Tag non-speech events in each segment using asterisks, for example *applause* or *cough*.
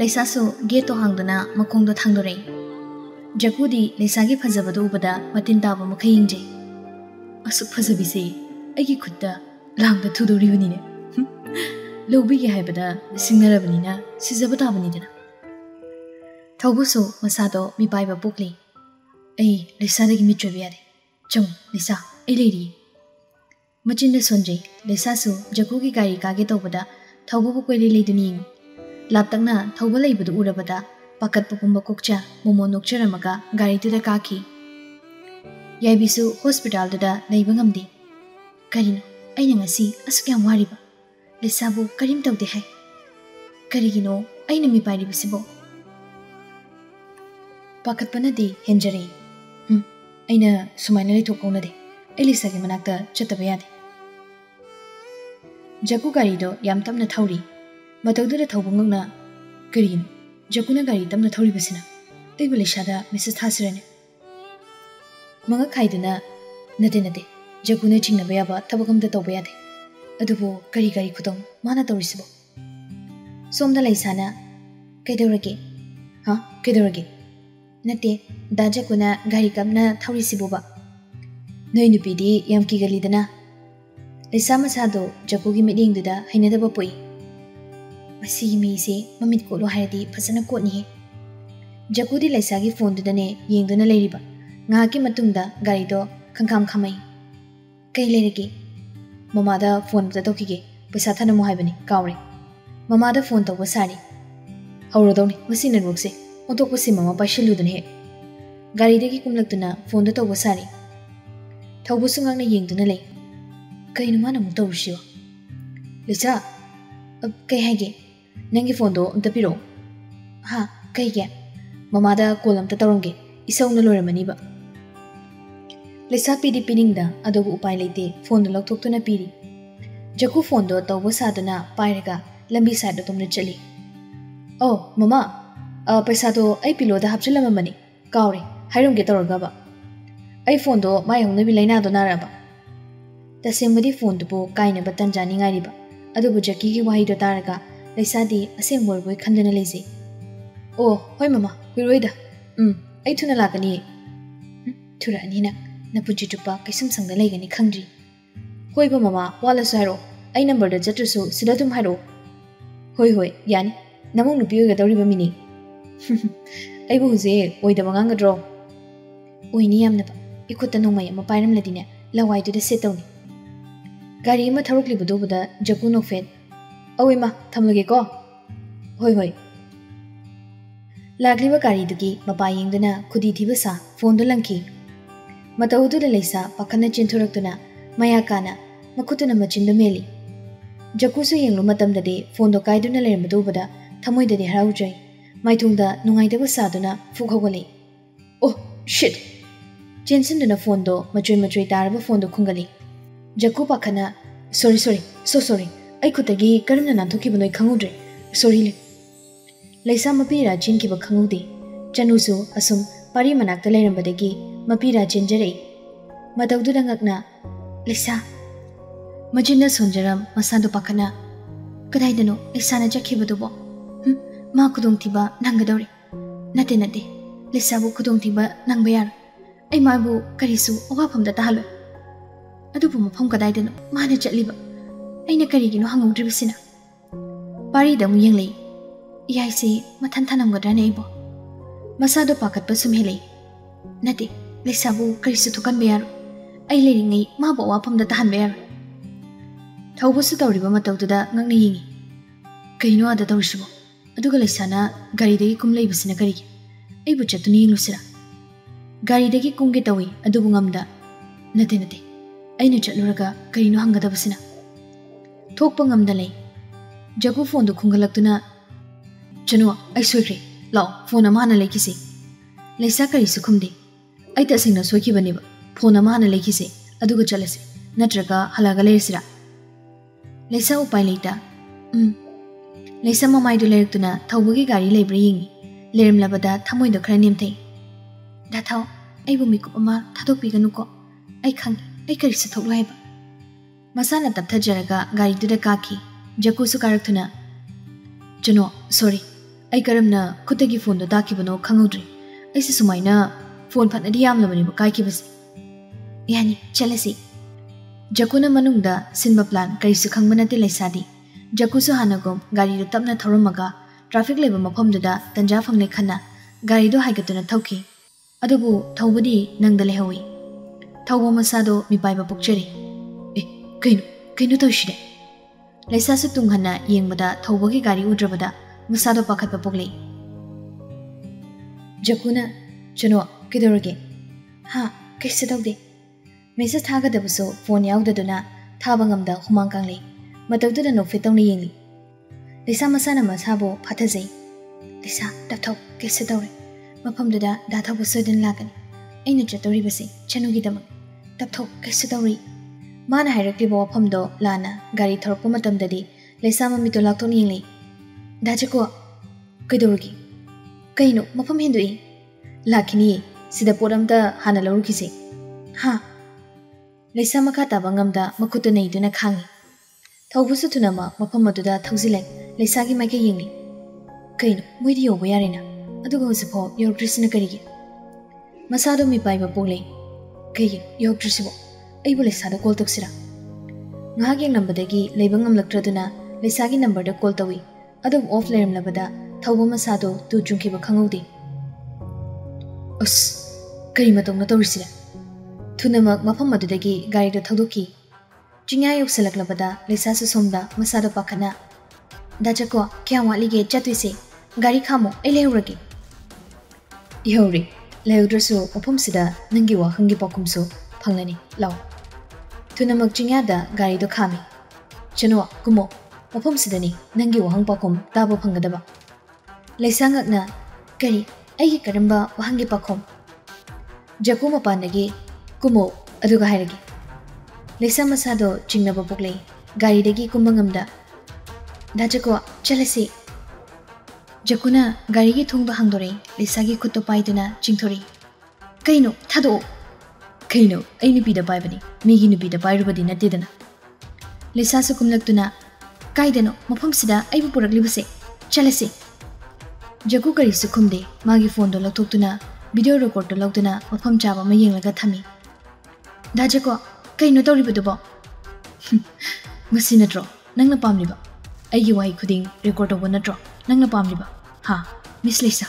ꯂꯩꯁꯥꯁꯨ ꯒꯦꯠꯇꯣ ꯍꯥꯡꯗꯨꯅ ꯃꯈꯣꯡꯗꯣ ꯊꯥꯡꯗꯣꯔꯛꯏ ꯖꯒꯨꯗꯤ ꯂꯩꯁꯥꯒꯤ ꯐꯖꯕꯗꯣ ꯎꯕꯗ ꯃꯇꯤꯟ ꯇꯥꯕ ꯃꯈꯩ ꯌꯦꯡꯖꯩ ꯑꯁꯨꯛ ꯐꯖꯕꯤꯁꯦ ꯑꯩꯒꯤ ꯈꯨꯠꯇ ꯂꯥꯡꯗ ꯊꯨꯗꯣꯔꯤꯕꯅꯤꯅꯦ ꯂꯧꯕꯤꯒꯦ ꯍꯥꯏꯕꯗ ꯁꯤꯡꯅꯔꯕꯅꯤꯅ ꯁꯤꯖꯕ ꯇꯥꯕꯅꯤꯗꯅ ꯊꯧꯕꯨꯁꯨ ꯃꯁꯥꯗꯣ ꯃꯤꯄꯥꯏꯕ ꯄꯣꯛꯂꯤ ꯑꯩ ꯂꯩꯁꯥꯗꯒꯤ ꯃꯤꯠꯇ꯭ꯔꯕ ꯌꯥꯗꯦ ꯆꯪ ꯂꯩꯁꯥ ꯑꯩ ꯂꯩꯔꯤ ꯃꯆꯤꯟꯗ ꯁꯣꯟꯖꯩ ꯂꯩꯁꯥꯁꯨ ꯖꯒꯨꯒꯤ ꯒꯥꯔꯤ ꯀꯥꯒꯦ ꯇꯧꯕꯗ ꯊꯧꯕꯕꯨ ꯀꯣꯏꯂꯩ ꯂꯩꯗꯨꯅ ꯌꯦꯡꯉꯤ ꯂꯥꯞꯇꯛꯅ ꯊꯧꯕ ꯂꯩꯕꯗꯨ ꯎꯔꯕꯗ ꯄꯥꯈꯠꯄꯒꯨꯝꯕ ꯀꯣꯛꯆꯥ ꯃꯣꯃꯣ ꯅꯣꯛꯆꯔꯝꯃꯒ ꯒꯥꯔꯤꯗꯨꯗ ꯀꯥꯈꯤ ꯌꯥꯏꯕꯤꯁꯨ ꯍꯣꯁꯄꯤꯇꯥꯜꯗꯨꯗ ꯂꯩꯕ ꯉꯝꯗꯦ ꯀꯔꯤꯅꯣ ꯑꯩꯅ ꯉꯁꯤ ꯑꯁꯨꯛ ꯌꯥꯝ ꯋꯥꯔꯤꯕ ꯂꯤꯁꯥꯕꯨ ꯀꯔꯤꯝ ꯇꯧꯗꯦ ꯍꯥꯏ ꯀꯔꯤꯒꯤꯅꯣ ꯑꯩꯅ ꯃꯤꯄꯥꯏꯔꯤꯕꯁꯤꯕꯣ ꯄꯥꯈꯠꯄꯅꯗꯤ ꯍꯦꯟꯖꯔꯦ ꯎꯝ ꯑꯩꯅ ꯁꯨꯃꯥꯏꯅ ꯂꯩꯊꯣꯛꯍꯧꯅꯗꯦ ꯑꯩ ꯂꯤꯁꯥꯒꯤ ꯃꯅꯥꯛꯇ ꯆꯠꯇꯕ ꯌꯥꯗꯦ ꯖꯒꯨ ꯒꯥꯔꯤꯗꯣ ꯌꯥꯝ ꯇꯞꯅ ꯊꯧꯔꯤ ꯃꯇꯧꯗꯨꯗ ꯊꯧꯕ ꯉꯛꯅ ꯀꯔꯤꯅꯣ ꯖꯣꯀꯨꯅ ꯒꯥꯔꯤ ꯇꯝꯅ ꯊꯧꯔꯤꯕꯁꯤꯅ ꯑꯩꯕꯨ ꯂꯩꯁꯥꯗ ꯃꯦꯁꯦꯖ ꯊꯥꯁꯤꯔꯅꯦ ꯃꯉꯛ ꯈꯥꯏꯗꯨꯅ ꯅꯠꯇꯦ ꯅꯠꯇꯦ ꯖꯒꯨꯅ ꯆꯤꯡꯅꯕ ꯌꯥꯕ ꯊꯕꯛ ꯑꯝꯇ ꯇꯧꯕ ꯌꯥꯗꯦ ꯑꯗꯨꯕꯨ ꯀꯔꯤ ꯀꯔꯤ ꯈꯨꯗꯣꯡ ꯃꯥꯅ ꯇꯧꯔꯤꯁꯤꯕꯣ ꯁꯣꯝꯗ ꯂꯩꯁꯥꯅ ꯀꯩꯗꯧꯔꯒꯦ ꯍꯥ ꯀꯩꯗꯧꯔꯒꯦ ꯅꯠꯇꯦ ꯗꯥ ꯖꯒꯨꯅ ꯒꯥꯔꯤ ꯀꯞꯅ ꯊꯧꯔꯤꯁꯤꯕꯣꯕ ꯅꯣꯏ ꯅꯨꯄꯤꯗꯤ ꯌꯥꯝ ꯀꯤꯒꯜꯂꯤꯗꯅ ꯂꯩꯁꯥ ꯃꯁꯥꯗꯣ ꯖꯒꯨꯒꯤ ꯃꯤꯠꯌꯦꯡꯗꯨꯗ ꯍꯩꯅꯗꯕ ꯄꯣꯛꯏ मैसे ममित कोलो है फसना कोटनी जकूदी लैसा की फोन दुनेब्द गाड़ी तो खाम खाम कई लेरगे ममाद फोन तौखीगे पैसा थनमु है कौरे ममाद फोन तब सारी हौरद नुक से उतोप से ममा पैसलुदने गाड़ी कमलतना फोन तब सारी थब सुना ले कई नुमा तौर से लैसा कई है नंगे फोन दो अंत फिर हाँ कई गया ममाद कॉल अमत तौरगे इसौन लोरमनीब लेसा पीदी पीनिंग अदब उपाय लेते फोन लौटोन पीरी जखू फोन दो तब सा पागा लंबी साइड तुमने चली ओ ममा पैसा तो अ पीलोद हापसलमी कौरे हरमगे तौरगब अ फोन दो माइन भी लेना नाब तसेंदी फोन तो कायब तंजाई अब जकी की वही तारगा leisadi aseng mor boi khamdana leji o hoi mama kuiroi da um ai thuna lagani hmm, thura ani na napuji tupa kaisum sangda leigani khangri hoi ba mama wala su hairo ai number da jatru su sida tum hairo hoi hoi yani namong nupi ga dawri ba mini *laughs* ai bu huje oi da mangang dro oi ni yamna ba ikut tanong mai ma pairam ladine lawai du da setau ni gari ma tharuk libu do bu da jaku no fet ꯑꯋꯣꯏꯃ ꯊꯝꯂꯒꯦꯀꯣ ꯍꯣꯏ ꯍꯣꯏ ꯂꯥꯛꯂꯤꯕ ꯒꯥꯔꯤꯗꯨꯒꯤ ꯃꯄꯥ ꯌꯦꯡꯗꯨꯅ ꯈꯨꯗꯤ ꯊꯤꯕ ꯁꯥ ꯐꯣꯟꯗꯨ ꯂꯪꯈꯤ ꯃꯇꯧꯗꯨꯗ ꯂꯩꯁꯥ ꯄꯥꯈꯠꯅ ꯆꯦꯟꯊꯣꯔꯛꯇꯨꯅ ꯃꯌꯥ ꯀꯥꯅ ꯃꯈꯨꯠꯇꯨꯅ ꯃꯆꯤꯟꯗꯨ ꯃꯦꯜꯂꯤ ꯖꯀꯨꯁꯨ ꯌꯦꯡꯂꯨ ꯃꯇꯝꯗꯗꯤ ꯐꯣꯟꯗꯣ ꯀꯥꯏꯗꯨꯅ ꯂꯩꯔꯝꯕꯗꯨ ꯎꯕꯗ ꯊꯃꯣꯏꯗꯗꯤ ꯍꯔꯥꯎꯖꯩ ꯃꯥꯏꯊꯣꯡꯗ ꯅꯨꯡꯉꯥꯏꯇꯕ ꯁꯥꯗꯨꯅ ꯐꯨꯛ ꯍꯧꯒꯠꯂꯤ ꯑꯣ ꯁꯤꯠ ꯆꯦꯟꯁꯤꯟꯗꯨꯅ ꯐꯣꯟꯗꯣ ꯃꯆꯣꯏ ꯃꯆꯣꯏ ꯇꯥꯔꯕ ꯐꯣꯟꯗꯣ ꯈꯨꯡꯒꯠꯂꯤ ꯖꯀꯨ ꯄꯥꯈꯠꯅ sorry sorry so sorry ai khu tagi karamna nan thoki banoi khangudre sorry le laisa mapi rajin ki ba khangudi chanu su asum pari manak ta leiram badagi mapi rajin jare madawdu dangakna laisa majinna sonjaram masandu pakana kadai dano laisa na jakhi badu bo hm ma kudong thiba nangadore nate nate laisa bu kudong thiba nang bayar ai ma bu karisu awa pham da ta halu adubu ma pham kadai dano ma ne chatli ba aina karigino hangamdribisina parida mu yengle iyai se mathan thanam gadra nei bo masado pakat pa sumhele nati lesabu krisu thukan beyar ai le ringai ma bo wa phamda tahan beyar thobu su dawri ba matau yingi ada tawri shibo aduga lesana gari de kum lei bisina kari ai bu chatuni yinglu sira gari de ki kum ge adubu ngamda nati nati aina chatluraga kaino hangada basina ꯊꯣꯛꯄ ꯉꯝꯗ ꯂꯩ ꯖꯒꯨ ꯐꯣꯟꯗꯣ ꯈꯨꯡꯒꯠꯂꯛꯇꯨꯅ ꯆꯅꯨ ꯑꯩ ꯁꯣꯏꯈ꯭ꯔꯦ ꯂꯥꯛꯑꯣ ꯐꯣꯟ ꯑꯃ ꯍꯥꯟꯅ ꯂꯩꯈꯤꯁꯦ ꯂꯩꯁꯥ ꯀꯔꯤꯁꯨ ꯈꯨꯝꯗꯦ ꯑꯩ ꯇꯁꯦꯡꯅ ꯁꯣꯏꯈꯤꯕꯅꯦꯕ ꯐꯣꯟ ꯑꯃ ꯍꯥꯟꯅ ꯂꯩꯈꯤꯁꯦ ꯑꯗꯨꯒ ꯆꯠꯂꯁꯦ ꯅꯠꯇ꯭ꯔꯒ ꯍꯜꯂꯒ ꯂꯩꯔꯁꯤꯔꯥ ꯂꯩꯁꯥ ꯎꯄꯥꯏ ꯂꯩꯇ ꯎꯝ ꯂꯩꯁꯥ ꯃꯃꯥꯏꯗꯨ ꯂꯩꯔꯛꯇꯨꯅ ꯊꯧꯕꯒꯤ ꯒꯥꯔꯤ ꯂꯩꯕ꯭ꯔꯥ ꯌꯦꯡꯉꯤ ꯂꯩꯔꯝꯂꯕꯗ ꯊꯃꯣꯏꯗꯣ ꯈꯔ ꯅꯦꯝꯊꯩ ꯗꯥꯊꯥꯎ ꯑꯩꯕꯨ ꯃꯤꯀꯨꯞ ꯑꯃ ꯊꯥꯗꯣꯛꯄꯤꯒꯅꯨꯀꯣ ꯑꯩ ꯈꯪꯉꯤ ꯑꯩ ꯀꯔꯤꯁꯨ ꯊꯣꯛꯂꯣꯏ ꯍꯥꯏꯕ मसा तब गाड़ी काकी जकोसु कारकथना चनो सोरी करम खुद की फोन दाखीबनो खाद्री से सुमायन फोन फटने कई यानी चल से जकोन मनुद प्लान कई खब नाते लेसादी जकोसु हागम गाड़ी तब थोरमग ट्राफिक लेब मफम तंजा फंगने खा गाड़ी हाईगतना अब थी नंग लेहवी थब मसाद मिपाई पुक्चरी ꯀꯩꯅꯣ ꯀꯩꯅꯣ ꯇꯧꯁꯤꯗꯦ ꯂꯩꯁꯥꯁꯨ ꯇꯨꯡꯍꯟꯅ ꯌꯦꯡꯕꯗ ꯊꯧꯕꯒꯤ ꯒꯥꯔꯤ ꯎꯗ꯭ꯔꯕꯗ ꯃꯁꯥꯗꯣ ꯄꯥꯈꯠꯄ ꯄꯣꯛꯂꯤ ꯖꯀꯨꯅ ꯆꯅꯣ ꯀꯩꯗꯧꯔꯒꯦ ꯍꯥ ꯀꯩꯁꯨ ꯇꯧꯗꯦ ꯃꯦꯁꯦꯖ ꯊꯥꯒꯗꯕꯁꯨ ꯐꯣꯟ ꯌꯥꯎꯗꯗꯨꯅ ꯊꯥꯕ ꯉꯝꯗ ꯍꯨꯃꯥꯡ ꯀꯥꯡꯂꯤ ꯃꯇꯧꯗꯨꯗ ꯅꯣꯛꯐꯦꯠ ꯇꯧꯅ ꯌꯦꯡꯂꯤ ꯂꯩꯁꯥ ꯃꯁꯥꯅ ꯃꯁꯥꯕꯨ ꯐꯥꯊꯖꯩ ꯂꯩꯁꯥ ꯗꯥꯊꯧ ꯀꯩꯁꯨ ꯇꯧꯔꯦ ꯃꯐꯝꯗꯨꯗ ꯗꯥꯊꯧꯕꯨ ꯁꯣꯏꯗꯅ ꯂꯥꯛꯀꯅꯤ ꯑꯩꯅ ꯆꯠꯇꯧꯔꯤꯕꯁꯤ ꯆꯅꯨꯒꯤꯗꯃꯛ ꯇꯞꯊꯧ ꯀꯩꯁꯨ ꯇꯧꯔꯤ ꯃꯥꯅ ꯍꯥꯏꯔꯛꯂꯤꯕ ꯋꯥꯐꯝꯗꯣ ꯂꯥꯟꯅ ꯒꯥꯔꯤ ꯊꯧꯔꯛꯄ ꯃꯇꯝꯗꯗꯤ ꯂꯩꯁꯥ ꯃꯃꯤꯠꯇꯣ ꯂꯥꯛꯊꯣꯛꯅ ꯌꯦꯡꯂꯤ ꯗꯥꯆꯦꯀꯣ ꯀꯩꯗꯧꯔꯒꯦ ꯀꯩꯅꯣ ꯃꯐꯝ ꯍꯦꯟꯗꯣꯛꯏ ꯂꯥꯛꯈꯤꯅꯤꯌꯦ ꯁꯤꯗ ꯄꯣꯠ ꯑꯝꯇ ꯍꯥꯟꯅ ꯂꯧꯔꯨꯈꯤꯁꯦ ꯍꯥ ꯂꯩꯁꯥ ꯃꯈꯥ ꯇꯥꯕ ꯉꯝꯗ ꯃꯈꯨꯠꯇ ꯅꯩꯗꯨꯅ ꯈꯥꯡꯉꯤ ꯊꯧꯕꯁꯨ ꯊꯨꯅꯃꯛ ꯃꯐꯝ ꯑꯗꯨꯗ ꯊꯧꯖꯤꯜꯂꯛ ꯂꯩꯁꯥꯒꯤ ꯃꯥꯏꯀꯩ ꯌꯦꯡꯂꯤ ꯀꯩꯅꯣ ꯃꯣꯏꯗꯤ ꯌꯧꯕ ꯌꯥꯔꯦꯅ ꯑꯗꯨꯒ ꯍꯧꯖꯤꯛꯐꯥꯎ ꯌꯧꯔꯛꯇ꯭ꯔꯤꯁꯤꯅ ꯀꯔꯤꯒꯤ ꯃꯁꯥꯗꯣ ꯃꯤꯄꯥꯏꯕ ꯄꯣꯛꯂꯛꯏ ꯀꯩꯒꯤꯅꯣ ꯌꯧꯔꯛꯇ꯭ꯔꯤꯁꯤꯕꯣ ꯑꯩꯕꯨ ꯂꯩꯁꯥꯗ ꯀꯣꯜ ꯇꯧꯁꯤꯔꯥ ꯉꯍꯥꯛ ꯌꯦꯡꯂꯝꯕꯗꯒꯤ ꯂꯩꯕ ꯉꯝꯂꯛꯇ꯭ꯔꯗꯨꯅ ꯂꯩꯁꯥꯒꯤ ꯅꯝꯕꯔꯗ ꯀꯣꯜ ꯇꯧꯏ ꯑꯗꯨꯝ ꯑꯣꯐ ꯂꯩꯔꯝꯂꯕꯗ ꯊꯧꯕ ꯃꯁꯥꯗꯣ ꯇꯨ ꯆꯨꯡꯈꯤꯕ ꯈꯪꯍꯧꯗꯦ ꯑꯁ ꯀꯔꯤ ꯃꯇꯧꯅ ꯇꯧꯔꯤꯁꯤꯔ ꯊꯨꯅꯃꯛ ꯃꯐꯝ ꯑꯗꯨꯗꯒꯤ ꯒꯥꯔꯤꯗ ꯊꯧꯗꯣꯛꯈꯤ ꯆꯤꯡꯌꯥ ꯌꯧꯁꯤꯜꯂꯛꯂꯕꯗ ꯂꯩꯁꯥꯁꯨ ꯁꯣꯝꯗ ꯃꯁꯥꯗ ꯄꯥꯈꯠꯅ ꯗꯥꯆꯀꯣ ꯀꯌꯥꯝ ꯋꯥꯠꯂꯤꯒꯦ ꯆꯠꯇꯣꯏꯁꯦ ꯒꯥꯔꯤ ꯈꯥꯝꯃꯣ ꯑꯩ ꯂꯩꯍꯧꯔꯒꯦ ꯏꯍꯧꯔꯤ ꯂꯩꯍꯧꯗ꯭ꯔꯁꯨ ꯃꯐꯝꯁꯤꯗ ꯅꯪꯒꯤ ꯋꯥꯈꯪꯒꯤ ꯄꯥꯎꯈꯨꯝꯁꯨ ꯐꯪꯂꯅꯤ ꯂꯥꯛꯑꯣ ꯊꯨꯅꯃꯛꯇ꯭ꯔꯤꯉꯩꯗ ꯒꯥꯔꯤꯗꯣ ꯈꯥꯝꯃꯤ ꯆꯅꯣ ꯀꯨꯃꯣ ꯃꯐꯝꯁꯤꯗꯅꯤ ꯅꯪꯒꯤ ꯋꯥꯍꯪ ꯄꯥꯎꯈꯨꯝ ꯇꯥꯕ ꯐꯪꯒꯗꯕ ꯂꯩꯁꯥꯡꯉꯛꯅ ꯀꯔꯤ ꯑꯩꯒꯤ ꯀꯔꯝꯕ ꯋꯥꯍꯪꯒꯤ ꯄꯥꯎꯈꯨꯝ ꯖꯀꯨ ꯃꯄꯥꯟꯗꯒꯤ ꯀꯨꯃꯣ ꯑꯗꯨꯒ ꯍꯥꯏꯔꯒꯦ ꯂꯩꯁꯥ ꯃꯁꯥꯗꯣ ꯆꯤꯡꯅꯕ ꯄꯣꯛꯂꯛꯏ ꯒꯥꯔꯤꯗꯒꯤ ꯀꯨꯝꯕ ꯉꯝꯗ ꯗꯥꯖꯀꯣ ꯆꯠꯂꯁꯤ ꯖꯀꯨꯅ ꯒꯥꯔꯤꯒꯤ ꯊꯣꯡꯗꯣ ꯍꯥꯡꯗꯣꯔꯛꯏ ꯂꯩꯁꯥꯒꯤ ꯈꯨꯠꯇꯣ ꯄꯥꯏꯗꯨꯅ ꯆꯤꯡꯊꯣꯔꯛꯏ ꯀꯩꯅꯣ ꯊꯥꯗꯣꯛꯑꯣ ꯀꯩꯅꯣ ꯑꯩ ꯅꯨꯄꯤꯗ ꯄꯥꯏꯕꯅꯤ ꯃꯤꯒꯤ ꯅꯨꯄꯤꯗ ꯄꯥꯏꯔꯨꯕꯗꯤ ꯅꯠꯇꯦꯗꯅ ꯂꯩꯁꯥꯁꯨ ꯀꯨꯝꯂꯛꯇꯨꯅ ꯀꯥꯏꯗꯅꯣ ꯃꯐꯝꯁꯤꯗ ꯑꯩꯕꯨ ꯄꯨꯔꯛꯂꯤꯕꯁꯦ ꯆꯠꯂꯁꯤ ꯖꯒꯨ ꯀꯔꯤꯁꯨ ꯈꯨꯝꯗꯦ ꯃꯥꯒꯤ ꯐꯣꯟꯗꯣ ꯂꯧꯊꯣꯛꯇꯨꯅ ꯚꯤꯗꯤꯑꯣ ꯔꯦꯀꯣꯔꯗꯇꯣ ꯂꯧꯗꯨꯅ ꯃꯐꯝ ꯆꯥꯕ ꯑꯃ ꯌꯦꯡꯂꯒ ꯊꯝꯃꯤ ꯗꯥꯖꯀꯣ ꯀꯩꯅꯣ ꯇꯧꯔꯤꯕꯗꯨꯕꯣ ꯃꯁꯤ ꯅꯠꯇ꯭ꯔꯣ ꯅꯪꯅ ꯄꯥꯝꯂꯤꯕ ꯑꯩꯒꯤ ꯋꯥꯍꯩ ꯈꯨꯗꯤꯡ ꯔꯦꯀꯣꯔꯗ ꯇꯧꯕ ꯅꯠꯇ꯭ꯔꯣ ꯅꯪꯅ ꯄꯥꯝꯂꯤꯕ ꯍꯥ ꯃꯤꯁ ꯂꯩꯁꯥ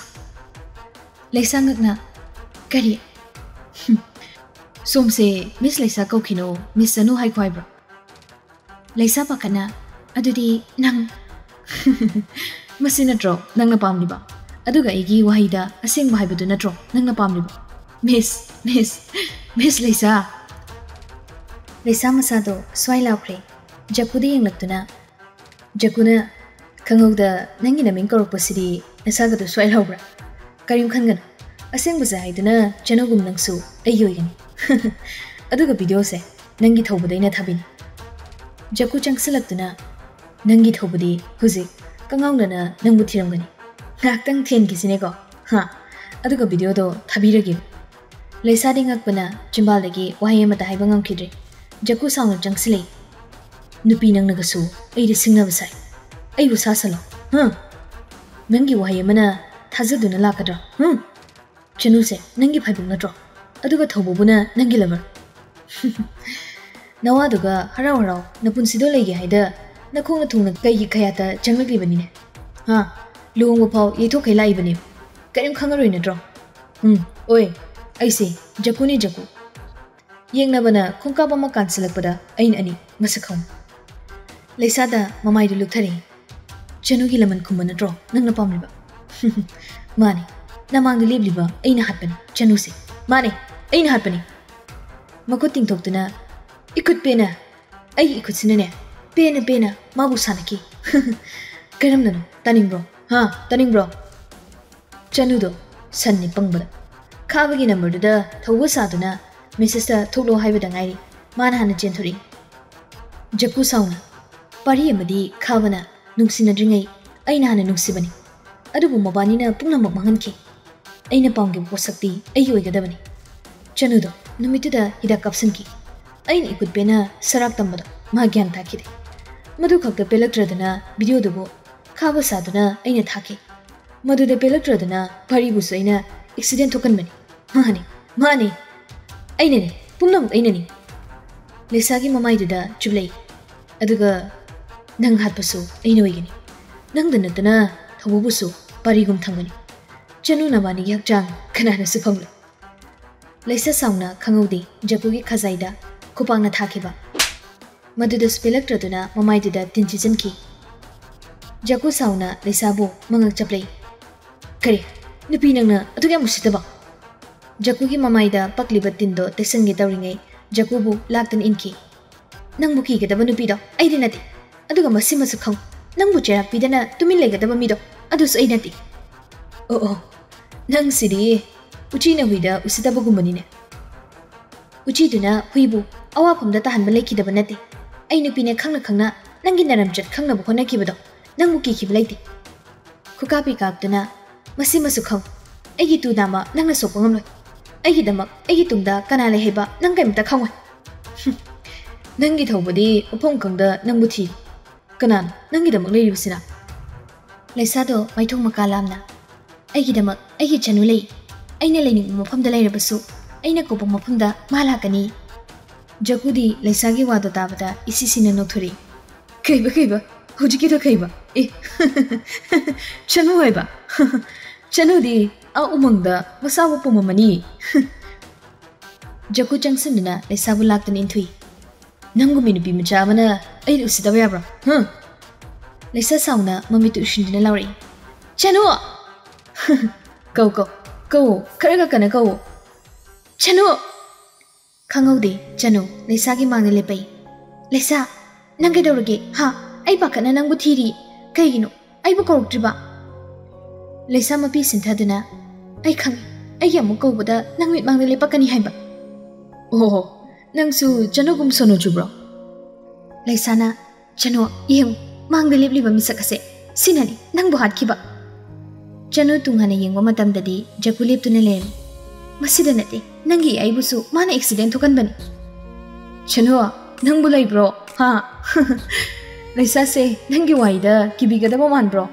ꯂꯩꯁꯥ ꯉꯛꯅ ꯀꯔꯤ ꯁꯣꯝꯁꯦ ꯃꯤꯁ ꯂꯩꯁꯥ ꯀꯧꯈꯤꯅꯣ ꯃꯤꯁ ꯁꯅꯨ ꯍꯥꯏꯈꯣ ꯍꯥꯏꯕ꯭ꯔꯣ ꯂꯩꯁꯥ ꯄꯥꯈꯠꯅ ꯑꯗꯨꯗꯤ ꯅꯪ ꯃꯁꯤ ꯅꯠꯇ꯭ꯔꯣ ꯅꯪꯅ ꯄꯥꯝꯂꯤꯕ ꯑꯗꯨꯒ ꯑꯩꯒꯤ ꯋꯥꯍꯩꯗ ꯑꯁꯦꯡꯕ ꯍꯥꯏꯕꯗꯨ ꯅꯠꯇ꯭ꯔꯣ ꯅꯪꯅ ꯄꯥꯝꯂꯤꯕ ꯃꯤꯁ ꯃꯤꯁ ꯃꯤꯁ ꯂꯩꯁꯥ ꯂꯩꯁꯥ ꯃꯁꯥꯗꯣ ꯁ꯭ꯋꯥꯏ ꯂꯥꯎꯈ꯭ꯔꯦ ꯖꯀꯨꯗ ꯌꯦꯡꯂꯛꯇꯨꯅ ꯖꯀꯨꯅ ꯈꯪꯍꯧꯗ ꯅꯪꯒꯤ ꯅꯃꯤꯡ ꯀꯧꯔꯛꯄꯁꯤꯗꯤ ꯅꯁꯥꯒꯗꯣ ꯁ꯭ꯋꯥꯏ ꯂꯥꯎꯕ꯭ꯔꯥ ꯀꯔꯤꯝ ꯈꯟꯒꯅꯨ ꯑꯁꯦꯡꯕꯁꯦ ꯍꯥꯏꯗꯨꯅ ꯆꯅꯨꯒꯨꯝ ꯅꯪꯁꯨ ꯑꯩꯒꯤ ꯑꯣꯏꯒꯅꯤ ꯑꯗꯨꯒ ꯚꯤꯗꯤꯑꯣꯁꯦ ꯅꯪꯒꯤ ꯊꯧꯕꯗ ꯑꯩꯅ ꯊꯥꯕꯤꯅꯤ ꯖꯀꯨ ꯆꯪꯁꯤꯜꯂꯛꯇꯨꯅ ꯅꯪꯒꯤ ꯊꯧꯕꯗꯤ ꯍꯧꯖꯤꯛ ꯀꯉꯥꯎꯅꯅ ꯅꯪꯕꯨ ꯊꯤꯔꯝꯒꯅꯤ ꯉꯥꯛꯇꯪ ꯊꯦꯟꯈꯤꯁꯤꯅꯦꯀꯣ ꯍꯥ ꯑꯗꯨꯒ ꯚꯤꯗꯤꯑꯣꯗꯣ ꯊꯥꯕꯤꯔꯒꯦ ꯂꯩꯁꯥꯗꯤ ꯉꯛꯄꯅ ꯆꯤꯝꯕꯥꯜꯗꯒꯤ ꯋꯥꯍꯩ ꯑꯃꯇ ꯍꯥꯏꯕ ꯉꯝꯈꯤꯗ꯭ꯔꯦ ꯖꯀꯨ ꯁꯥꯎꯅ ꯆꯪꯁꯤꯜꯂꯤ ꯅꯨꯄꯤ ꯅꯪꯅꯒꯁꯨ ꯑꯩꯗꯤ ꯁꯤꯡꯅꯕ ꯁꯥꯏ ꯑꯩꯕꯨ ꯁꯥꯁꯜꯂꯣ ꯍꯥ ꯅꯪꯒꯤ ꯋꯥꯍꯩ ꯑꯃꯅ ꯊꯥꯖꯗꯨꯅ ꯂꯥꯛꯀꯗ꯭ꯔꯣ ꯍꯝ ꯆꯅꯨꯁꯦ ꯅꯪꯒꯤ ꯐꯥꯏꯕꯣꯛ ꯅꯠꯇ꯭ꯔꯣ ꯑꯗꯨꯒ ꯊꯧꯕꯨꯕꯨꯅ ꯅꯪꯒꯤ ꯂꯕꯔ ꯅꯋꯥꯗꯨꯒ ꯍꯔꯥꯎ ꯍꯔꯥꯎ ꯅꯄꯨꯟꯁꯤꯗꯣ ꯂꯩꯒꯦ ꯍꯥꯏꯗ ꯅꯈꯣꯡꯅ ꯊꯨꯡꯅ ꯀꯩꯒꯤ ꯀꯌꯥꯗ ꯆꯪꯂꯛꯂꯤꯕꯅꯤꯅꯦ ꯍꯥ ꯂꯨꯍꯣꯡꯕ ꯐꯥꯎ ꯌꯩꯊꯣꯛꯈꯩ ꯂꯥꯛꯏꯕꯅꯦ ꯀꯔꯤꯝ ꯈꯪꯉꯔꯣꯏ ꯅꯠꯇ꯭ꯔꯣ ꯎꯝ ꯑꯣꯏ ꯑꯩꯁꯦ ꯖꯀꯨꯅꯤ ꯖꯀꯨ ꯌꯦꯡꯅꯕꯅ ꯈꯣꯡꯀꯥꯞ ꯑꯃ ꯀꯥꯟꯁꯤꯜꯂꯛꯄꯗ ꯑꯩꯅ ꯑꯅꯤ ꯃꯁꯛ ꯈꯪ ꯂꯩꯁꯥꯗ ꯃꯃꯥꯏꯗꯨ ꯂꯨꯞꯊꯔꯦ ꯆꯅꯨꯒꯤ ꯂꯃꯟ ꯈꯨꯝꯕ ꯅꯠꯇ꯭ꯔꯣ ꯅꯪꯅ ꯄꯥꯝꯂꯤꯕ ꯃꯥꯅꯦ ꯅꯃꯥꯡꯗ ꯂꯦꯞꯂꯤꯕ ꯑꯩꯅ ꯍꯥꯠꯄꯅꯤ ꯆꯅꯨꯁꯦ ꯃꯥꯅꯦ ꯑꯩꯅ ꯍꯥꯠꯄꯅꯤ ꯃꯈꯨꯠ ꯇꯤꯡꯊꯣꯛꯇꯨꯅ ꯏꯀꯨꯠ ꯄꯦꯅ ꯑꯩꯒꯤ ꯏꯀꯨꯠꯁꯤꯅꯅꯦ ꯄꯦꯅ ꯄꯦꯅ ꯃꯥꯕꯨ ꯁꯥꯟꯅꯈꯤ ꯀꯔꯝꯅꯅꯣ ꯇꯥꯅꯤꯡꯕ꯭ꯔꯣ ꯍꯥ ꯇꯥꯅꯤꯡꯕ꯭ꯔꯣ ꯆꯅꯨꯗꯣ ꯁꯟꯅꯤ ꯄꯪꯕꯗ ꯈꯥꯕꯒꯤ ꯅꯝꯕꯔꯗꯨꯗ ꯊꯧꯕ ꯁꯥꯗꯨꯅ ꯃꯦꯁꯦꯁꯇ ꯊꯣꯛꯂꯛꯑꯣ ꯍꯥꯏꯕꯗ ꯉꯥꯏꯔꯤ ꯃꯥꯅ ꯍꯥꯟꯅ ꯆꯦꯟꯊꯣꯔꯛꯏ ꯖꯀꯨ ꯁꯥꯎꯅ ꯄꯥꯔꯤ ꯑꯃꯗꯤ ꯈꯥꯕꯅ ꯅꯨꯡꯁꯤꯅꯗ꯭ꯔꯤꯉꯩ ꯑꯩꯅ ꯍꯥꯟꯅ ꯅꯨꯡꯁꯤꯕꯅꯤ ꯑꯗꯨꯕꯨ ꯃꯕꯥꯅꯤꯅ ꯄꯨꯝꯅꯃꯛ ꯃꯥꯡꯍꯟꯈꯤ ꯑꯩꯅ ꯄꯥꯝꯈꯤꯕ ꯄꯣꯠꯁꯛꯇꯤ ꯑꯩꯒꯤ ꯑꯣꯏꯒꯗꯕꯅꯤ ಚನುದು ನುಮಿತದ ಹಿದ ಕಪ್ಸನ್ಕಿ ಐನ್ ಇಕುದ್ಬೇನ ಸರಾಗ್ ತಮ್ಮದು ಮಾ ಗ್ಯಾನ್ ತಾಕಿದೆ ಮಧು ಖಕ್ತ ಪೆಲಕ್ಟ್ರದನ ವಿಡಿಯೋದವು ಖಾವ ಸಾಧನ ಐನ ಥಾಕೆ ಮಧುದ ಪೆಲಕ್ಟ್ರದನ ಭರಿಬುಸು ಐನ ಎಕ್ಸಿಡೆಂಟ್ ಹೊಕನ್ಮನಿ ಮಾನೆ ಮಾನೆ ಐನನೆ ಪುಮ್ನಮುಕ್ ಐನನಿ ಲೇಸಾಗಿ ಮಮಾಯ್ದುದ ಚುಬ್ಲೈ ಅದುಗ ನಂಗ್ ಹಾತ್ಪಸು ಐನ ಒಯ್ಗಿನಿ ನಂಗ್ದ ನತ್ತನ ಥವುಬುಸು ಪರಿಗುಮ್ ಥಂಗನಿ ಚನು ನವಾನಿಗೆ ಹಕ್ಚಾಂಗ್ ಕನಾನಸು ಫಂಗ್ಲು लैसा सौना खंगौदी की खजाई खुपा था मदुद स्पिलक ट्रदुना ममाइदुद तिनचिजन की जकु सौना लैसाबो चपले करे नुपी नंगना अतुगे मुसितबा जकुगी पकली पकलिब तेसंगे तौरिंगे जकुबु लाक्तन इनकी नंगबु कीगदबा नुपीदो अइदि नति अदुगा मसिमसु खौ नंगबु चेरापीदना तुमिन लेगदबा मिदो अदुस अइ ओ ओ नंग सिरी ꯎꯆꯤꯅ ꯍꯨꯏꯗ ꯎꯁꯤꯗꯕꯒꯨꯝꯕꯅꯤꯅꯦ ꯎꯆꯤꯗꯨꯅ ꯍꯨꯏꯕꯨ ꯑꯋꯥꯐꯝꯗ ꯇꯥꯍꯟꯕ ꯂꯩꯈꯤꯗꯕ ꯅꯠꯇꯦ ꯑꯩ ꯅꯨꯄꯤꯅ ꯈꯪꯅ ꯈꯪꯅ ꯅꯪꯒꯤ ꯅꯔꯝꯆꯠ ꯈꯪꯅꯕ ꯍꯣꯠꯅꯈꯤꯕꯗꯣ ꯅꯪꯕꯨ ꯀꯤꯈꯤꯕ ꯂꯩꯇꯦ ꯈꯨꯀꯥꯄꯤ ꯀꯥꯞꯇꯨꯅ ꯃꯁꯤꯃꯁꯨ ꯈꯪ ꯑꯩꯒꯤ ꯇꯨ ꯅꯥꯃ ꯅꯪꯅ ꯁꯣꯛꯄ ꯉꯝꯂꯣꯏ ꯑꯩꯒꯤꯗꯃꯛ ꯑꯩꯒꯤ ꯇꯨꯡꯗ ꯀꯅꯥ ꯂꯩ ꯍꯥꯏꯕ ꯅꯪ ꯀꯩꯝꯇ ꯈꯪꯉꯣꯏ ꯅꯪꯒꯤ ꯊꯧꯕꯗꯤ ꯃꯐꯝ ꯈꯪꯗ ꯅꯪꯕꯨ ꯊꯤ ꯀꯅꯥꯅ ꯅꯪꯒꯤꯗꯃꯛ ꯂꯩꯔꯤꯕꯁꯤꯅ ꯂꯩꯁꯥꯗꯣ ꯃꯥꯏꯊꯣꯡ ꯃꯀꯥ ꯂꯥꯝꯅ ꯑꯩꯒꯤꯗꯃꯛ ꯑꯩꯒꯤ ꯆꯅꯨ ꯂꯩ aina leni bu mafam dalai raba su aina ko bu mafam da mala kani jagudi lai sagi wada ta isi sina no turi kayba, ba kai ba huji kito kai ba e chanu chanu di a umang da wasa wapu mamani jagu chang sin dana lai sabu lak dan intui nangu minu bi maja mana ai lu sita wai abra lai sa sauna mamitu ushin lauri chanu kau kau ಕವು ಕರಗಕನ ಕವು ಚನು ಖಂಗೌದಿ ಚನು ಲೈಸಾಗಿ ಮಾಂಗಲೆ ಪೈ ಲೈಸಾ ನಂಗೆದವ್ರಿಗೆ ಹಾ ಐ ಪಾಕನ ನಂಗು ಥೀರಿ ಕೈಗಿನು ಐಬು ಕೌಕ್ಟ್ರಿಬ ಲೈಸಾ ಮಪಿ ಸಿಂಥಾದನ ಐ ಖಂಗಿ ಐಗೆ ಅಮು ಕೌಬದ ನಂಗ್ ಮಿಟ್ ಮಾಂಗಲೆ ಪಕ್ಕನಿ ಹೈಬ ಓಹೋ ನಂಗ್ಸು ಚನುಗುಮ್ ಸೊನು ಜುಬ್ರೋ ಲೈಸಾನ ಚನು ಏನು ಮಾಂಗಲೆ ಲಿಬ್ ಮಿಸಕಸೆ ಸಿನನಿ ನಂಗು ಹಾಕಿಬ ꯆꯅꯨ ꯇꯨꯡꯍꯟꯅ ꯌꯦꯡꯕ ꯃꯇꯝꯗꯗꯤ ꯖꯒꯨ ꯂꯦꯞꯇꯨꯅ ꯂꯩꯔꯝꯃꯤ ꯃꯁꯤꯗ ꯅꯠꯇꯦ ꯅꯪꯒꯤ ꯑꯩꯕꯨꯁꯨ ꯃꯥꯅ ꯑꯦꯛꯁꯤꯗꯦꯟ ꯊꯣꯛꯍꯟꯕꯅꯤ ꯆꯅꯨ ꯅꯪꯕꯨ ꯂꯩꯕ꯭ꯔꯣ ꯍꯥ ꯂꯩꯁꯥꯁꯦ ꯅꯪꯒꯤ ꯋꯥꯏꯗ ꯀꯤꯕꯤꯒꯗꯕ ꯃꯥꯟꯕ꯭ꯔꯣ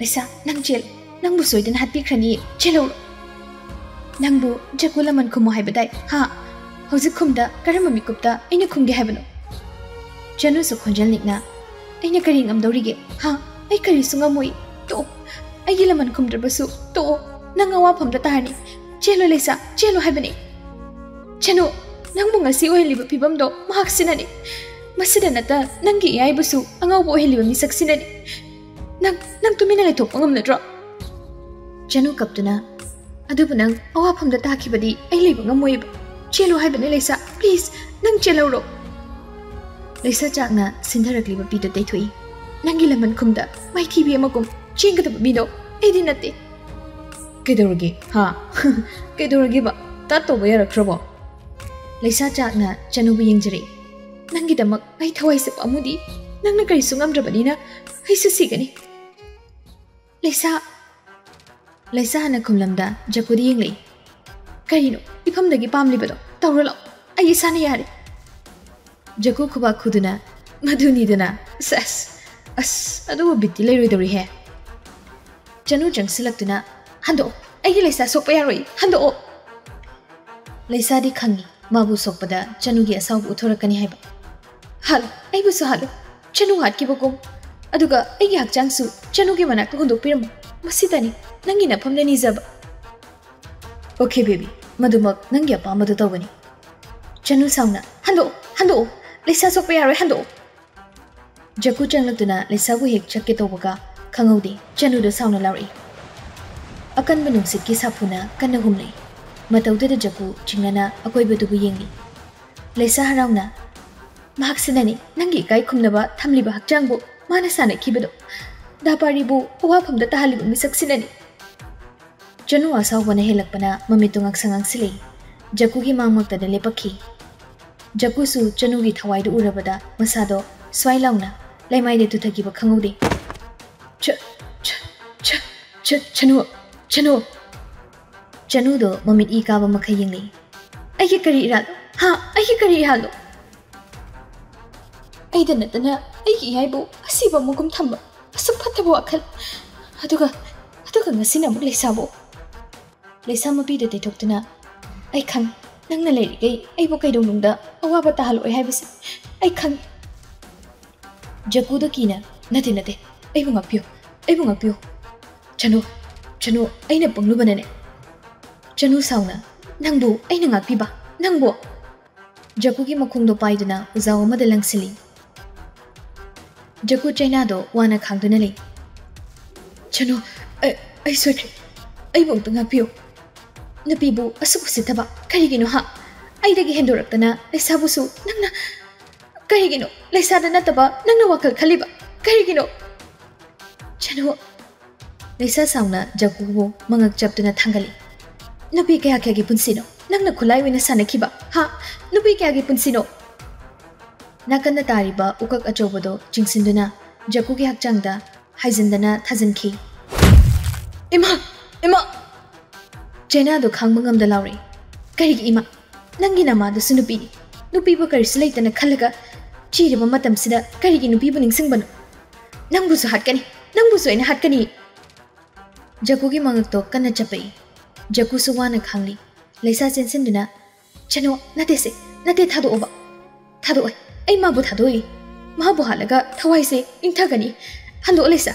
ꯂꯩꯁꯥ ꯅꯪ ꯆꯦꯜ ꯅꯪꯕꯨ ꯁꯣꯏꯗꯅ ꯍꯥꯠꯄꯤꯈ꯭ꯔꯅꯤ ꯆꯦꯜꯍꯧ ꯅꯪꯕꯨ ꯖꯒꯨ ꯂꯃꯟ ꯈꯨꯝꯃꯨ ꯍꯥꯏꯕꯗꯥꯏ ꯍꯥ ꯍꯧꯖꯤꯛ ꯈꯨꯝꯗ ꯀꯔꯝꯕ ꯃꯤꯀꯨꯞꯇ ꯑꯩꯅ ꯈꯨꯝꯒꯦ ꯍꯥꯏꯕꯅꯣ ꯆꯅꯨꯁꯨ ꯈꯣꯟꯖꯦꯜ ꯅꯤꯛꯅ ꯑꯩꯅ ꯀꯔꯤ ꯉꯝꯗꯧꯔꯤꯒꯦ ꯍꯥ ꯑꯩ ꯀꯔꯤꯁꯨ ꯉꯝꯃꯣꯏ ꯇꯣꯛ ꯑꯩꯒꯤ ꯂꯃꯟ ꯈꯨꯝꯗ꯭ꯔꯕꯁꯨ ꯇꯣꯛꯑꯣ ꯅꯪ ꯑꯋꯥꯐꯝ ꯇꯥꯔꯅꯤ ꯆꯦꯜꯂꯣ ꯂꯩꯁꯥ ꯆꯦꯜꯂꯣ ꯍꯥꯏꯕꯅꯤ ꯆꯅꯨ ꯅꯪꯕꯨ ꯉꯁꯤ ꯑꯣꯏꯍꯜꯂꯤꯕ ꯐꯤꯕꯝꯗꯣ ꯃꯍꯥꯛꯁꯤꯅꯅꯤ ꯃꯁꯤꯗ ꯅꯠꯇ ꯅꯪꯒꯤ ꯏꯌꯥꯏꯕꯁꯨ ꯑꯉꯥꯎꯕ ꯑꯣꯏꯍꯜꯂꯤꯕ ꯃꯤꯁꯛꯁꯤꯅꯅꯤ ꯅꯪ ꯅꯪ ꯇꯨꯃꯤꯟꯅ ꯂꯩꯊꯣꯛꯄ ꯉꯝꯂꯗ꯭ꯔꯣ ꯆꯅꯨ ꯀꯞꯇꯨꯅ ꯑꯗꯨꯕꯨ ꯅꯪ ꯑꯋꯥꯐꯝꯗ ꯇꯥꯈꯤꯕꯗꯤ ꯑꯩ ꯂꯩꯕ ꯉꯝꯃꯣꯏꯕ ꯆꯦꯜꯂꯣ ꯍꯥꯏꯕꯅꯤ ꯂꯩꯁꯥ ꯄ꯭ꯂꯤꯖ ꯅꯪ ꯆꯦꯜꯍꯧꯔꯣ ꯂꯩꯁꯥ ꯆꯥꯛꯅ ꯁꯤꯟꯊꯔꯛꯂꯤꯕ ꯄꯤꯗꯨ ꯇꯩꯊꯣꯛꯏ ꯅꯪꯒꯤ ꯂꯃꯟ ꯈꯨꯝꯗ ꯃꯥꯏꯊꯤꯕꯤ ꯑꯃꯒꯨꯝ ꯆꯦꯡꯒꯗꯕ ꯑꯩꯗꯤ ꯅꯠꯇꯦ ꯀꯩꯗꯧꯔꯒꯦ ꯍꯥ ꯀꯩꯗꯧꯔꯒꯦꯕ ꯇꯠ ꯇꯧꯕ ꯌꯥꯔꯛꯈ꯭ꯔꯕꯣ ꯂꯩꯁꯥ ꯆꯥꯛꯅ ꯆꯅꯨꯕꯨ ꯌꯦꯡꯖꯔꯛꯏ ꯅꯪꯒꯤꯗꯃꯛ ꯑꯩ ꯊꯋꯥꯏ ꯁꯦꯞꯄ ꯑꯃꯗꯤ ꯅꯪꯅ ꯀꯔꯤꯁꯨ ꯉꯝꯗ꯭ꯔꯕꯅꯤꯅ ꯑꯩꯁꯨ ꯁꯤꯒꯅꯤ ꯂꯩꯁꯥ ꯂꯩꯁꯥꯅ ꯈꯨꯝꯂꯝꯗ ꯖꯀꯨꯗ ꯌꯦꯡꯂꯛꯏ ꯀꯔꯤꯅꯣ ꯏꯐꯝꯗꯒꯤ ꯄꯥꯝꯂꯤꯕꯗꯣ ꯇꯧꯔ ꯂꯥꯛꯑꯣ ꯑꯩ ꯏꯁꯥꯅ ꯌꯥꯔꯦ ꯖꯀꯨ ꯈꯨꯕꯥꯛ ꯈꯨꯗꯨꯅ ꯃꯗꯨꯅꯤꯗꯅ ꯁꯦꯁ ꯑꯁ ꯑꯗꯨꯕꯨ ꯕꯤꯠꯇꯤ ꯂꯩꯔꯣꯏꯗꯧꯔꯤꯍꯦ ꯆꯅꯨ ꯆꯪꯁꯤꯜꯂꯛꯇꯨꯅ ꯍꯟꯗꯣꯛꯑꯣ ꯑꯩꯒꯤ ꯂꯩꯁꯥ ꯁꯣꯛꯄ ꯌꯥꯔꯣꯏ ꯍꯟꯗꯣꯛꯑꯣ ꯂꯩꯁꯥꯗꯤ ꯈꯪꯉꯤ ꯃꯥꯕꯨ ꯁꯣꯛꯄꯗ ꯆꯅꯨꯒꯤ ꯑꯁꯥꯎꯕ ꯎꯠꯊꯣꯔꯛꯀꯅꯤ ꯍꯥꯏꯕ ꯍꯜꯂꯨ ꯑꯩꯕꯨꯁꯨ ꯍꯜꯂꯨ ꯆꯅꯨ ꯍꯥꯠꯈꯤꯕꯒꯨꯝ ꯑꯗꯨꯒ ꯑꯩꯒꯤ ꯍꯛꯆꯥꯡꯁꯨ ꯆꯅꯨꯒꯤ ꯃꯅꯥꯛꯇ ꯍꯨꯟꯗꯣꯛꯄꯤꯔꯝꯃꯨ ꯃꯁꯤꯗꯅꯤ ꯅꯪꯒꯤ ꯅꯐꯝꯗ ꯅꯤꯖꯕ ꯑꯣꯀꯦ ꯕꯦꯕꯤ ꯃꯗꯨꯃꯛ ꯅꯪꯒꯤ ꯑꯄꯥꯝꯕꯗꯨ ꯇꯧꯒꯅꯤ ꯆꯅꯨ ꯁꯥꯎꯅ ꯍꯟꯗꯣꯛꯑꯣ ꯍꯟꯗꯣꯛꯑꯣ ꯂꯩꯁꯥ ꯁꯣꯛꯄ ꯌꯥꯔꯣꯏ ꯍꯟꯗꯣꯛꯑꯣ ꯖꯀꯨ ꯆꯪꯂꯛꯇꯨꯅ ꯂꯩꯁꯥꯕꯨ ꯍꯦꯛ ꯆꯠꯀꯦ ꯇꯧꯕꯒ Khangudi, Chandu de sauna lari. Akan menung sit ki sapuna kana humlei. Matau de jaku chingana akoi betu bu ni. Lesa harauna. Mahak sinani nangi kai naba thamli bahak jangbu mana sana Da pari bu awa da tahali bu misak sinani. Chanu asau wana pana mamitung sangang sile. Jaku gi mangmakta da lepakhi. Jaku su Chanu gi thawai da urabada masado swai launa. Lai mai de tu thagi ba khangudi. Chanu ꯆꯅꯨ ꯆꯅꯨꯗꯣ ꯃꯃꯤꯠ ꯏ ꯀꯥꯕ ꯃꯈꯩ ꯌꯦꯡꯂꯤ ꯑꯩꯒꯤ ꯀꯔꯤ ꯏꯔꯥꯜꯂꯣ ꯍꯥ ꯑꯩꯒꯤ ꯀꯔꯤ ꯏꯍꯥꯜꯂꯣ ꯑꯩꯗ ꯅꯠꯇꯅ ꯑꯩꯒꯤ ꯏꯌꯥꯏꯕꯨ ꯑꯁꯤꯕ ꯃꯒꯨꯝ ꯊꯝꯕ ꯑꯁꯨꯛ ꯐꯠꯇꯕ ꯋꯥꯈꯜ ꯑꯗꯨꯒ ꯑꯗꯨꯒ ꯉꯁꯤꯅ ꯑꯃꯨꯛ ꯂꯩꯁꯥꯕꯨ ꯂꯩꯁꯥ ꯃꯄꯤꯗ ꯇꯩꯊꯣꯛꯇꯨꯅ ꯑꯩ ꯈꯪ ꯅꯪꯅ ꯂꯩꯔꯤꯈꯩ ꯑꯩꯕꯨ ꯀꯩꯗꯧꯅꯨꯡꯗ ꯑꯋꯥꯕ ꯇꯥꯍꯜꯂꯣꯏ ꯍꯥꯏꯕꯁꯦ ꯑꯩ ꯈꯪ ꯖꯒꯨꯗ ꯀꯤꯅ ꯅꯠꯇꯦ ꯅꯠꯇꯦ ꯑꯩꯕꯨ ꯉꯥꯛꯄꯤꯌꯨ ꯑꯩꯕꯨ ꯉꯥꯛꯄꯤꯌꯨ ꯆꯅꯨ ꯆꯅꯨ ꯑꯩꯅ ꯄꯪꯂꯨꯕꯅꯅꯦ ꯆꯅꯨ ꯁꯥꯎꯅ ꯅꯪꯕꯨ ꯑꯩꯅ ꯉꯥꯛꯄꯤꯕ ꯅꯪꯕꯨ ꯖꯀꯨꯒꯤ ꯃꯈꯣꯡꯗꯣ ꯄꯥꯏꯗꯨꯅ ꯎꯖꯥꯎ ꯑꯃꯗ ꯂꯪꯁꯤꯜꯂꯤ ꯖꯀꯨ ꯆꯩꯅꯥꯗꯣ ꯋꯥꯅ ꯈꯥꯡꯗꯨꯅ ꯂꯩ ꯆꯅꯨ ꯑꯩ ꯁꯣꯏꯈ꯭ꯔꯦ ꯑꯩꯕꯨ ꯑꯝꯇ ꯉꯥꯛꯄꯤꯌꯨ ꯅꯨꯄꯤꯕꯨ ꯑꯁꯨꯛ ꯎꯁꯤꯠꯇꯕ ꯀꯔꯤꯒꯤꯅꯣ ꯍꯥ ꯑꯩꯗꯒꯤ ꯍꯦꯟꯗꯣꯔꯛꯇꯅ ꯂꯩꯁꯥꯕꯨꯁꯨ ꯅꯪꯅ ꯀꯔꯤꯒꯤꯅꯣ ꯂꯩꯁꯥꯗ ꯅꯠꯇꯕ ꯅꯪꯅ ꯋꯥꯈꯜ ꯈꯜꯂꯤꯕ ꯀꯔꯤꯒꯤꯅꯣ ಚನು ನೈಸಾ ಸಾಂಗ್ನ ಜಗ್ಗುವು ಮಂಗಕ್ ಜಬ್ದುನ ಥಂಗಲಿ ನುಪಿ ಕ್ಯಾಕ್ಯಾಗಿ ಪುನ್ಸಿನೋ ನಂಗ್ನ ಖುಲಾಯಿವಿನ ಸನಕಿಬ ಹಾ ನುಪಿ ಕ್ಯಾಗಿ ಪುನ್ಸಿನೋ ನಾಕನ್ನ ತಾರಿಬ ಉಕಕ್ ಅಚೋಬದೋ ಚಿಂಗ್ಸಿಂದುನ ಜಗ್ಗುಗೆ ಹಕ್ಚಾಂಗ್ದ ಹೈಜಂದನ ಥಜನ್ಕಿ ಇಮಾ ಇಮಾ ಚೈನಾದು ಖಾಂಗ್ಮಂಗಮ್ದ ಲಾವ್ರಿ ಕರಿಗೆ ಇಮಾ ನಂಗೆ ನಮಾದಸು ನುಪಿನಿ ನುಪಿಬ ಕರಿಸು ಲೈತನ ಖಲ್ಲಗ ಚೀರಿಬ ಮತಂಸಿದ ಕರಿಗೆ ನುಪಿಬ ನಿಂಗ್ಸಿಂಗ್ಬನು ನಂಗೂಸು ಹಾಕನಿ ನಂಗೂ ಸೊಯ್ನ ಹಟ್ಕನಿ ಜಗುಗೆ ಮಗಕ್ ತೊಕ್ಕನ್ನ ಚಪ್ಪೈ ಜಗು ಸುವಾನಕ್ ಹಂಗ್ಲಿ ಲೈಸಾ ಚೆನ್ಸಿಂದಿನ ಚನೋ ನತೆಸೆ ನತೆ ಥಾದೋ ಒಬ್ಬ ಥಾದೋ ಐ ಮಾಬು ಥಾದೋಯ್ ಮಾಬು ಹಾಲಗ ಥವಾಯ್ಸೆ ಇಂಥಗನಿ ಹಂದೋ ಲೈಸಾ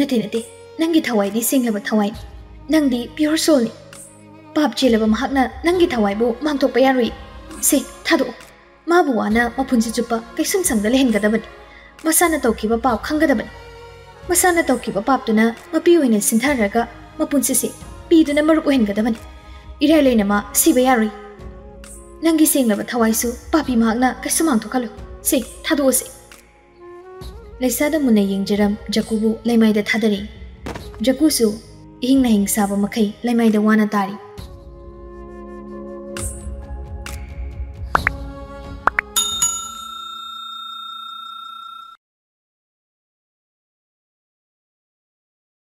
ನತೆ ನತೆ ನಂಗೆ ಥವಾಯ್ದಿ ಸಿಂಗ್ಲಬ ಥವಾಯ್ನಿ ನಂಗ್ದಿ ಪ್ಯೂರ್ ಸೋಲ್ನಿ ಪಾಪ್ ಚೇಲಬ ಮಹಾಕ್ನ ನಂಗೆ ಥವಾಯ್ಬು ಮಾಂತೋಪ ಯಾರೋಯ್ ಸೆ ಥಾದೋ ಮಾಬು ವಾನ ಮಫುನ್ಸಿ ಚುಪ್ಪ ಕೈಸಂಗ್ ಸಂಗಲೆ ಹೆಂಗದಬನಿ ಮಸಾನ ತೌಕಿಬ ಪಾವ್ ಖಂಗದಬನಿ ꯃꯁꯥꯅ ꯇꯧꯈꯤꯕ ꯄꯥꯞꯇꯨꯅ ꯃꯄꯤ ꯑꯣꯏꯅ ꯁꯤꯟꯊꯔꯒ ꯃꯄꯨꯟꯁꯤꯁꯦ ꯄꯤꯗꯨꯅ ꯃꯔꯨꯞ ꯑꯣꯏꯍꯟꯒꯗꯕꯅꯤ ꯏꯔꯥꯏ ꯂꯩꯅꯃ ꯁꯤꯕ ꯌꯥꯔꯣꯏ ꯅꯪꯒꯤ ꯁꯦꯡꯂꯕ ꯊꯋꯥꯏꯁꯨ ꯄꯥꯄꯤ ꯃꯍꯥꯛꯅ ꯀꯩꯁꯨ ꯃꯥꯡꯊꯣꯛꯍꯜꯂꯨ ꯁꯦ ꯊꯥꯗꯣꯛꯑꯁꯦ ꯂꯩꯁꯥꯗ ꯃꯨꯟꯅ ꯌꯦꯡꯖꯔꯝ ꯖꯀꯨꯕꯨ ꯂꯩꯃꯥꯏꯗ ꯊꯥꯗꯔꯛꯏ ꯖꯀꯨꯁꯨ ꯑꯍꯤꯡ ꯅꯍꯤꯡ ꯁꯥꯕ ꯃꯈꯩ ꯂꯩꯃꯥꯏꯗ ꯋꯥꯅ ꯇꯥꯔꯤ